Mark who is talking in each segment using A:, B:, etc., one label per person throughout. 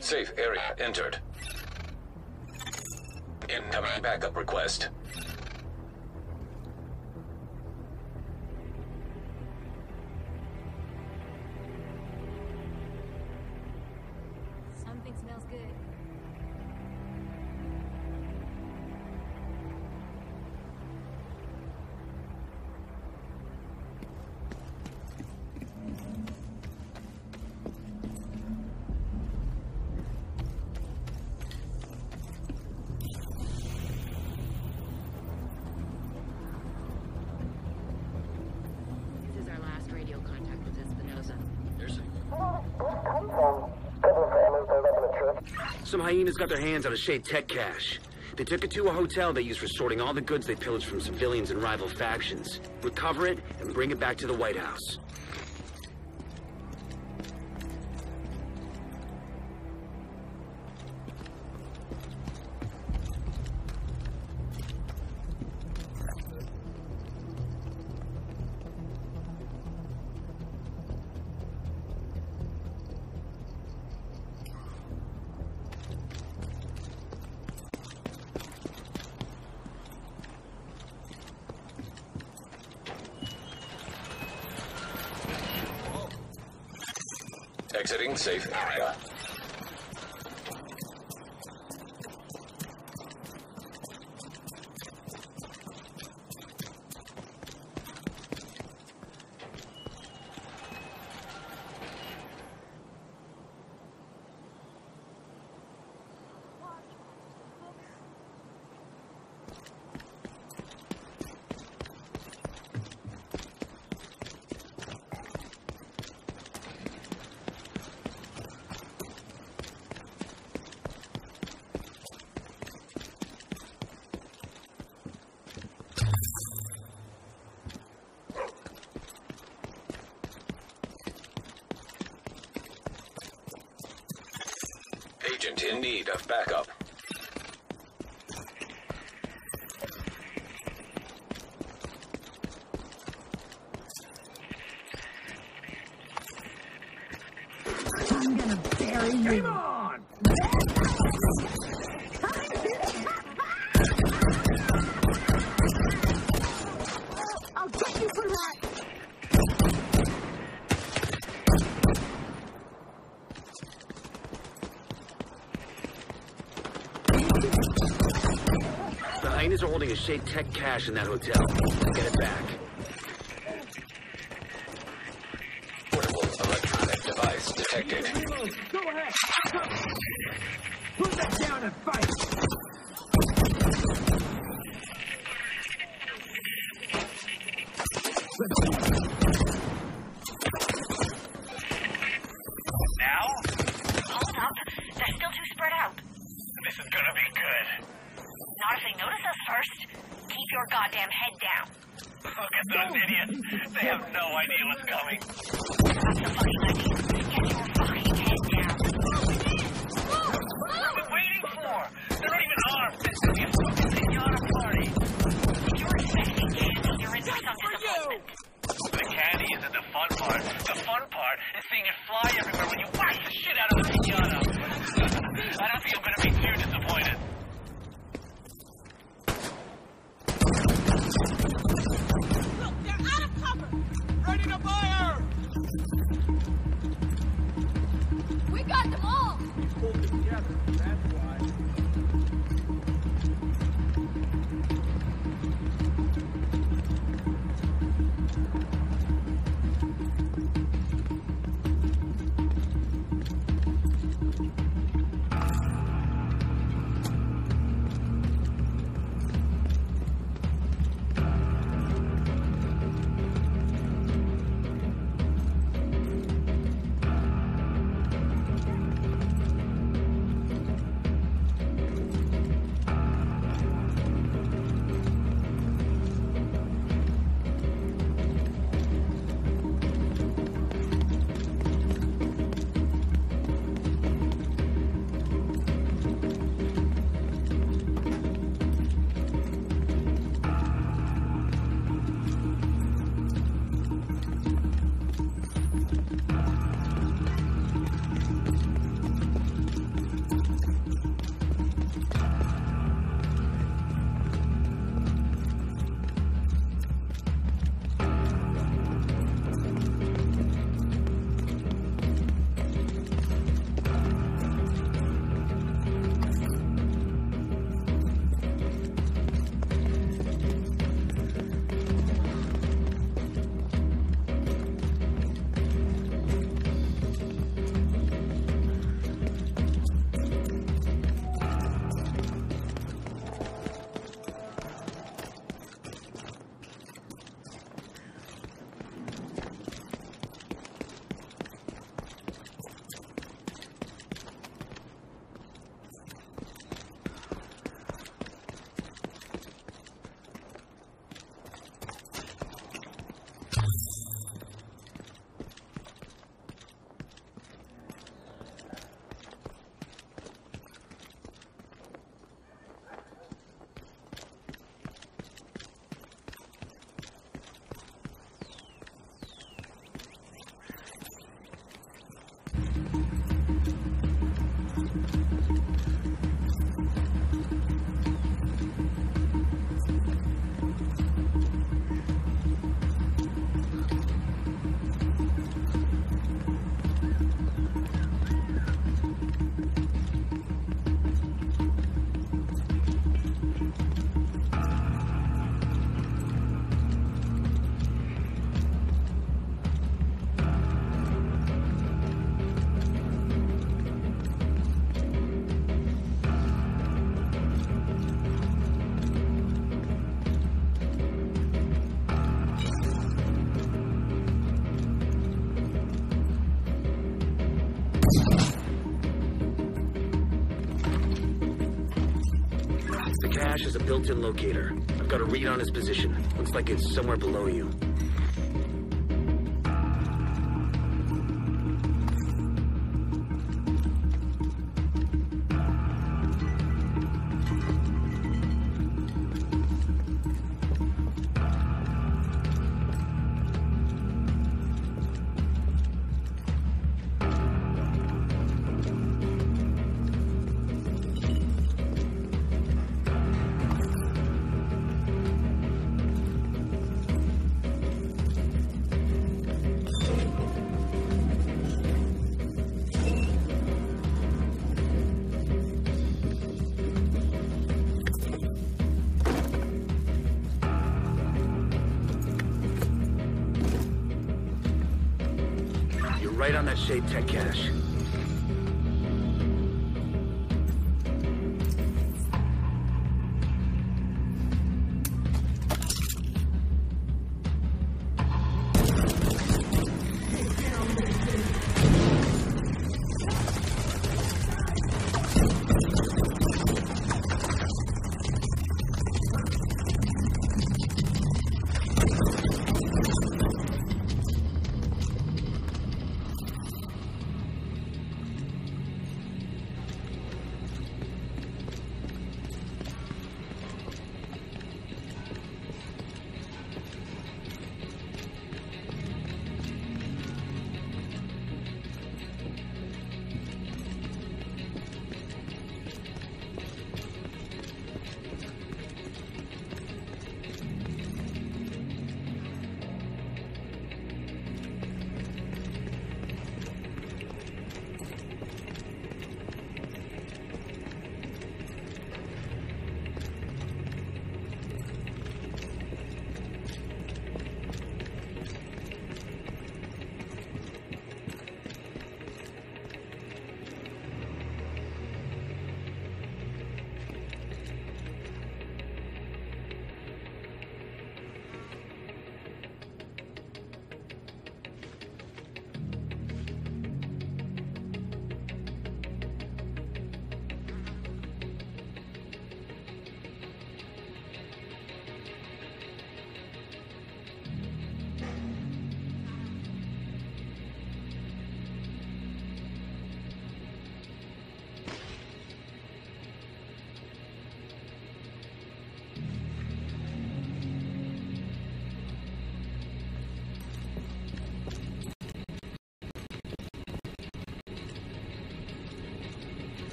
A: Safe area entered. Incoming backup request.
B: hyenas got their hands on a SHD Tech cache. They took it to a hotel they used for sorting all the goods they pillaged from civilians and rival factions. Recover it and bring it back to the White House. holding a SHD Tech cache in that hotel. Get it back.
A: Portable electronic device detected.
C: Go ahead. Put that down and fight.
B: Built-in locator. I've got a read on his position. Looks like it's somewhere below you.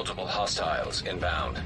A: Multiple hostiles inbound.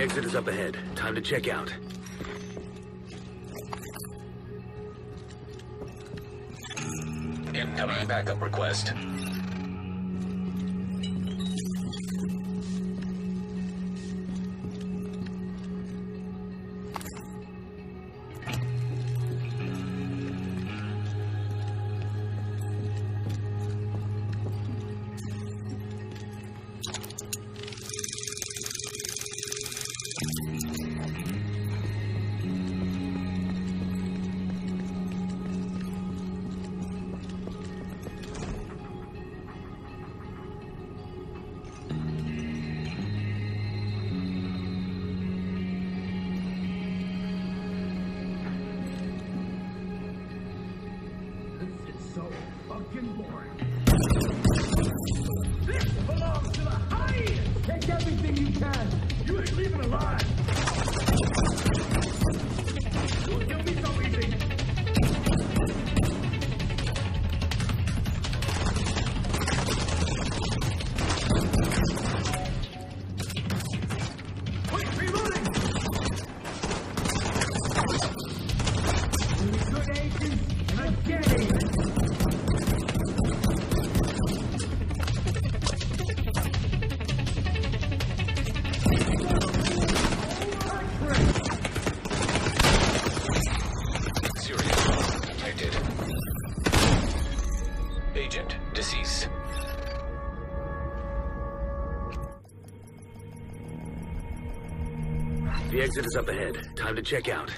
B: The exit is up ahead. Time to check out.
D: Incoming backup request.
B: Exit is up ahead. Time to check out.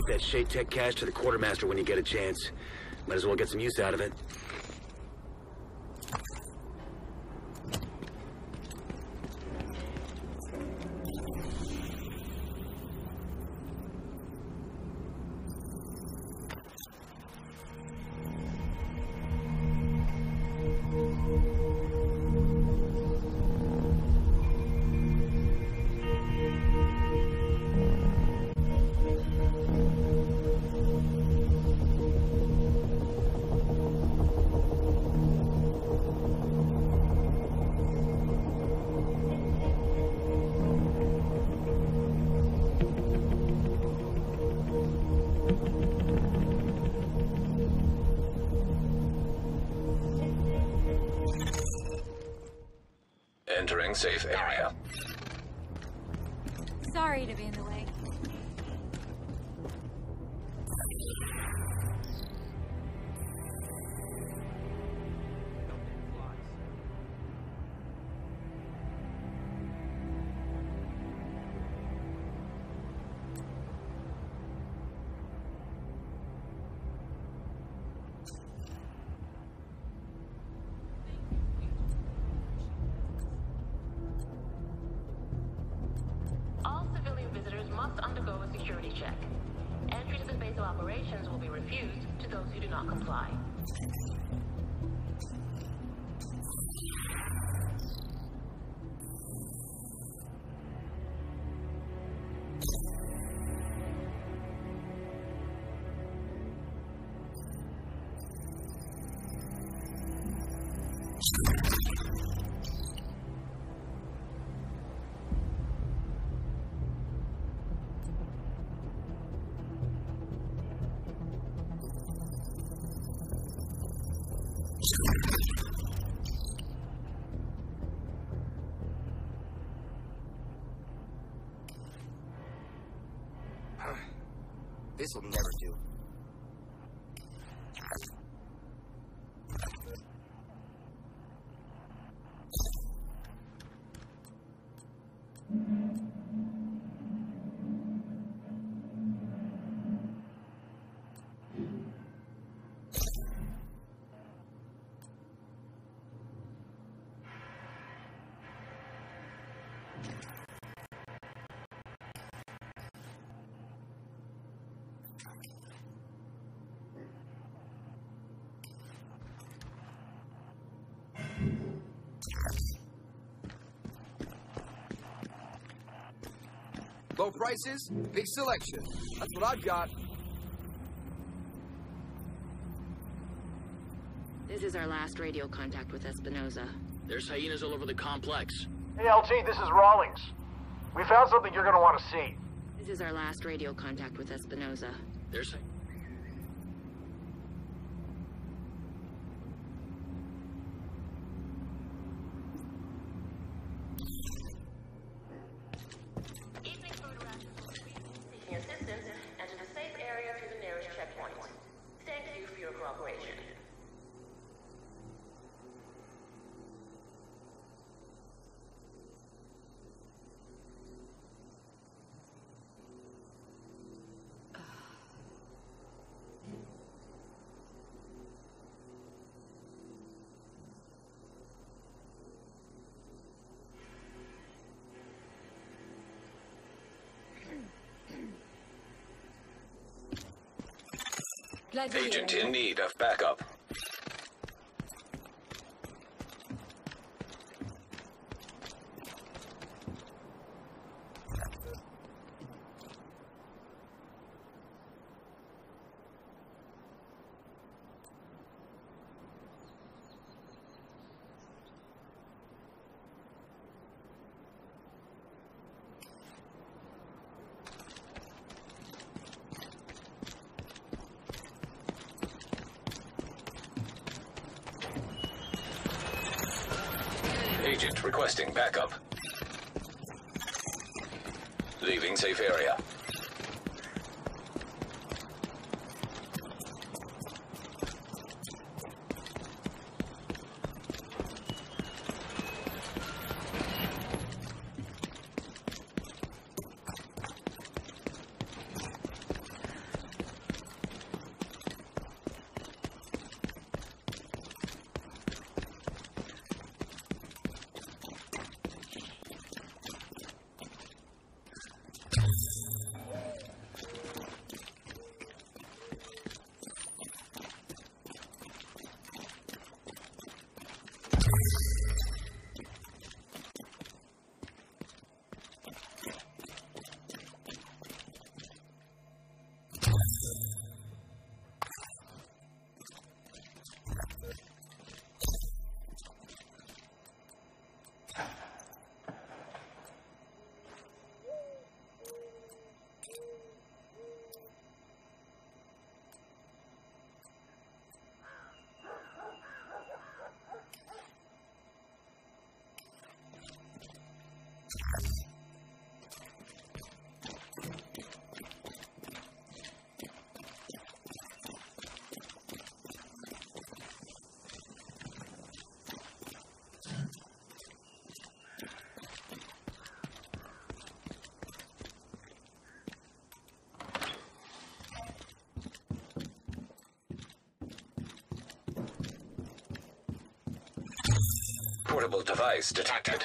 E: Take that SHD Tech cache to the quartermaster when you get a chance. Might as well get some use out of it.
A: Safe area.
F: Sorry to be in the way.
G: Low prices, big selection. That's what I've got.
H: This is our last radio contact with Espinoza.
B: There's hyenas all over the complex.
I: Hey, LT, this is Rawlings. We found something you're gonna want to see.
H: This is our last radio contact with Espinoza.
B: There's
J: Evening food rations will be seeking assistance. Enter the safe area to the nearest checkpoint. Thank you for your cooperation.
F: Glad you're
A: Agent in need of backup. Agent requesting backup. Leaving safe area.
K: Device detected.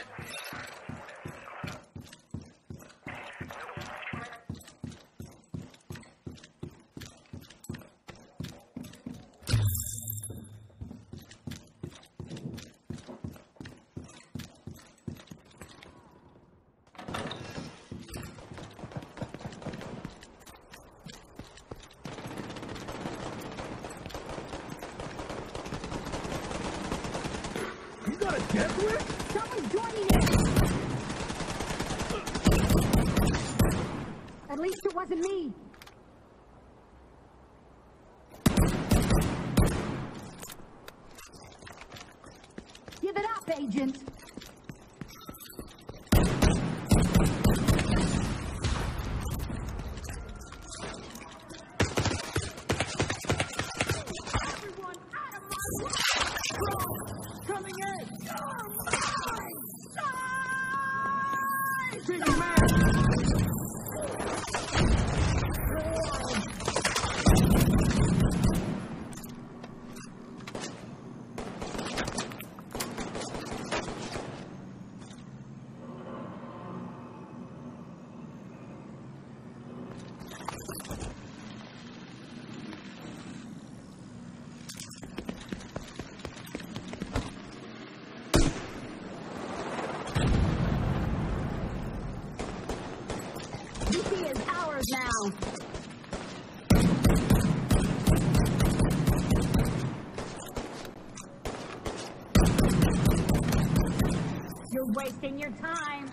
A: wasting your time.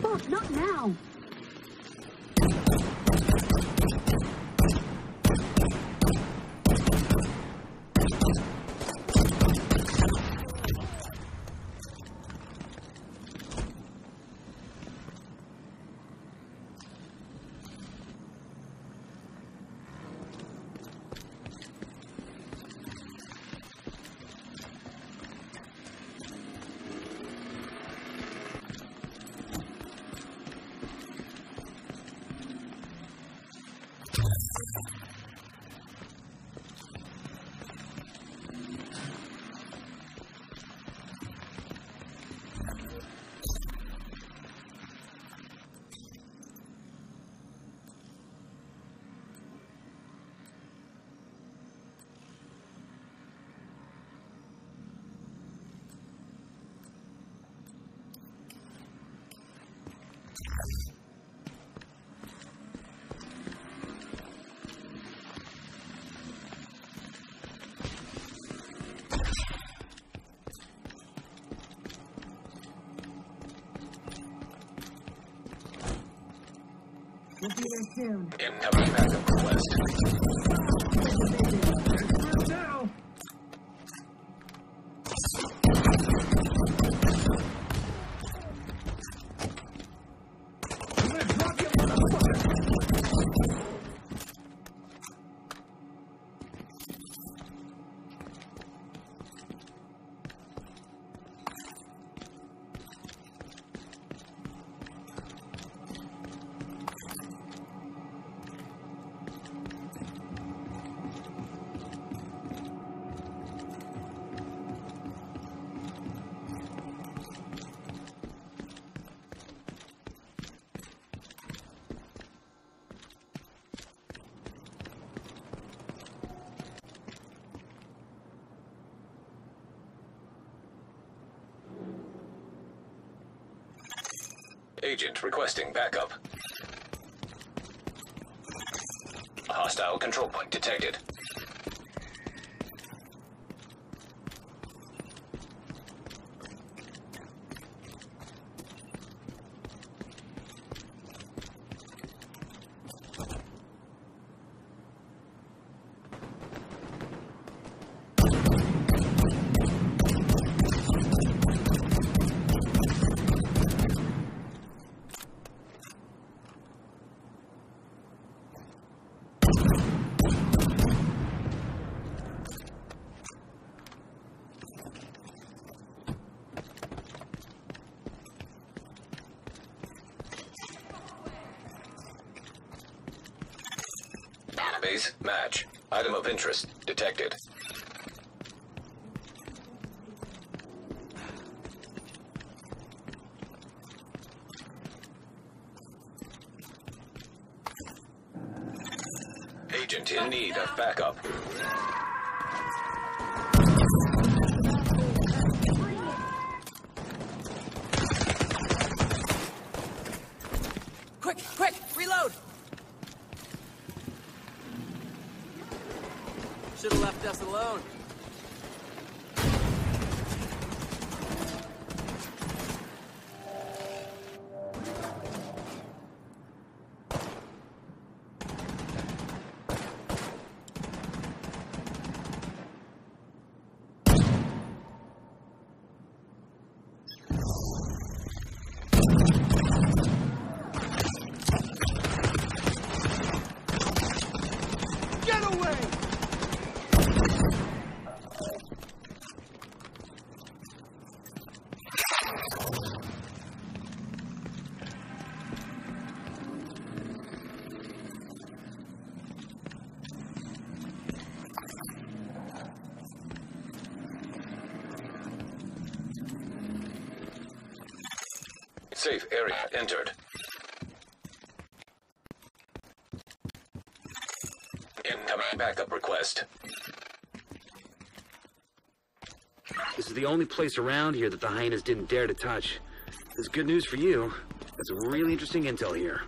A: Fuck, not now. soon.
K: Incoming backup request. Agent requesting backup. Hostile control point detected.
G: Connected. Should have left us alone.
K: Get away!
A: Safe area entered. Incoming backup request.
B: This is the only place around here that the hyenas didn't dare to touch. It's good news for you. That's really interesting intel here.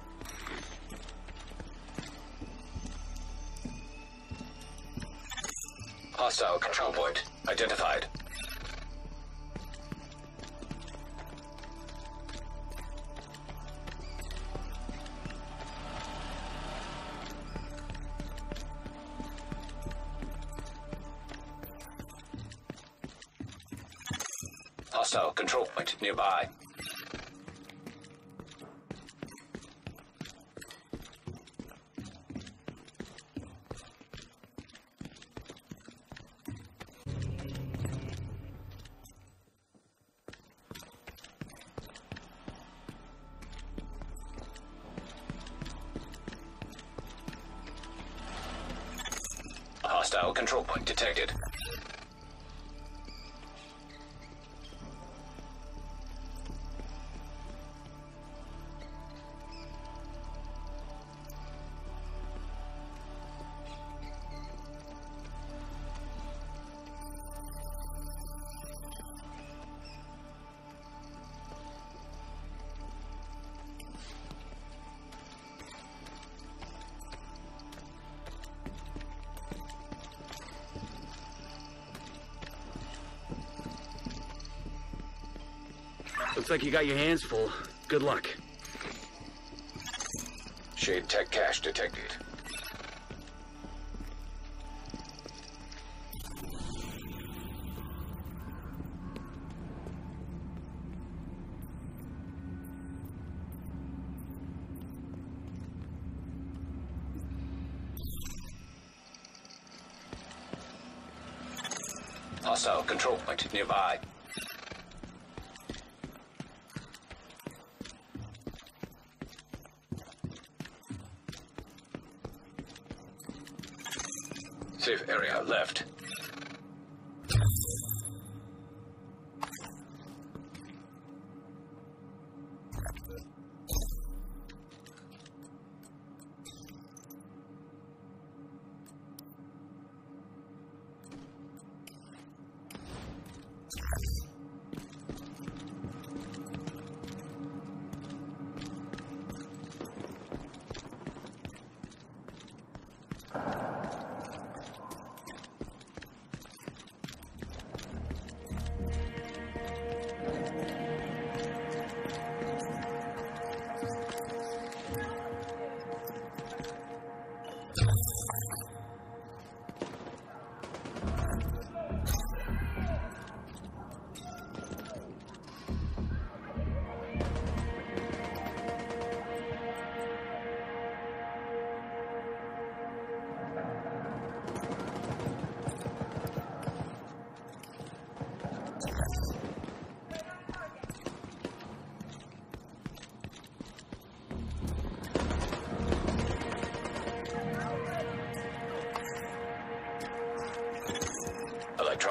A: Hostile control point identified. Hostile control point detected.
B: Looks like you got your hands full. Good luck.
A: SHD Tech cache detected.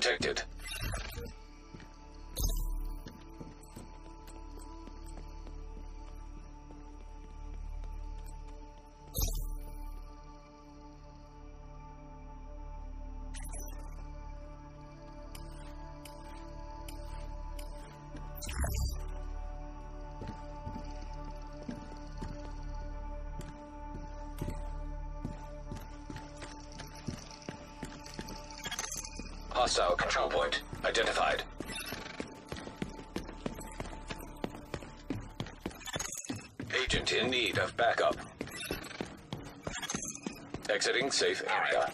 A: Detected. Control point identified. Agent in need of backup. Exiting safe area.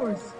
D: One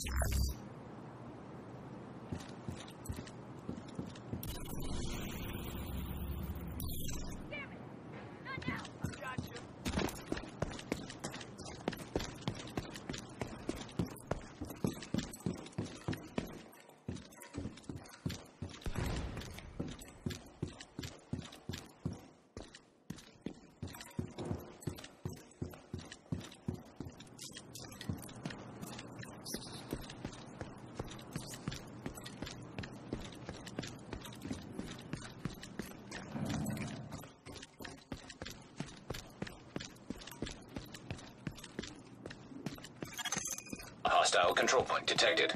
L: Damn
A: Hostile control point detected.